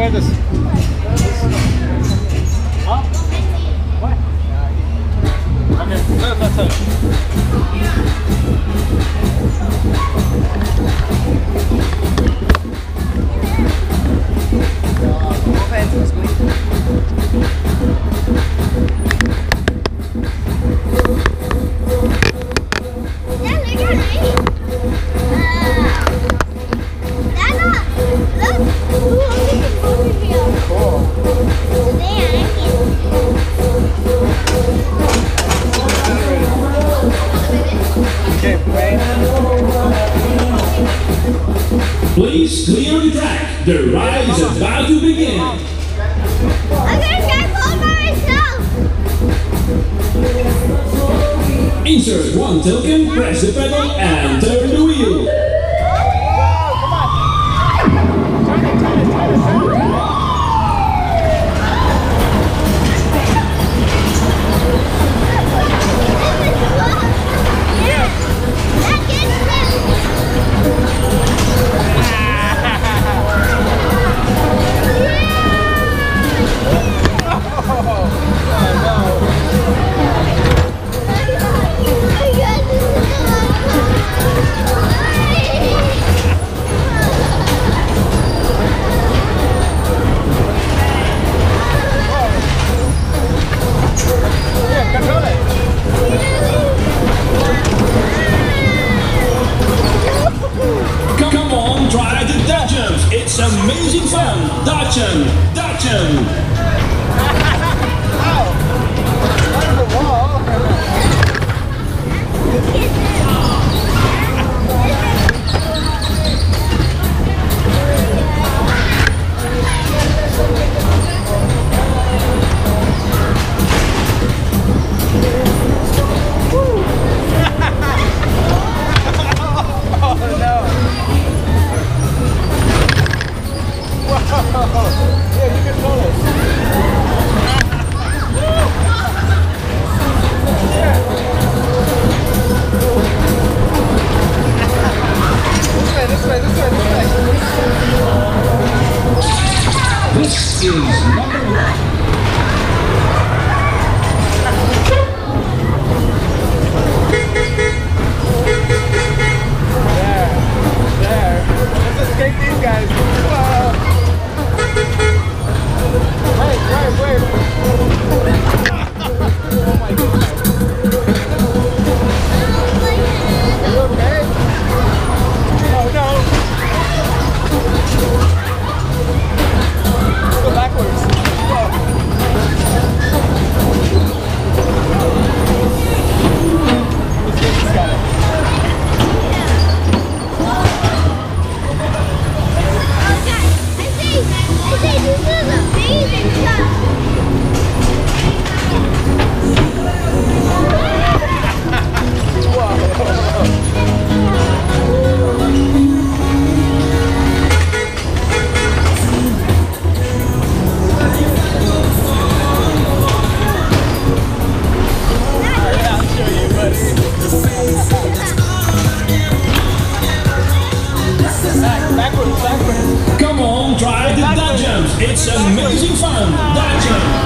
guardas. Please clear the track. The ride is about to begin. I'm gonna try pull by myself. Insert one token, press the pedal, and turn the. Kim Fan, Dachen, Dachen. series number one. amazing fun. Dodger.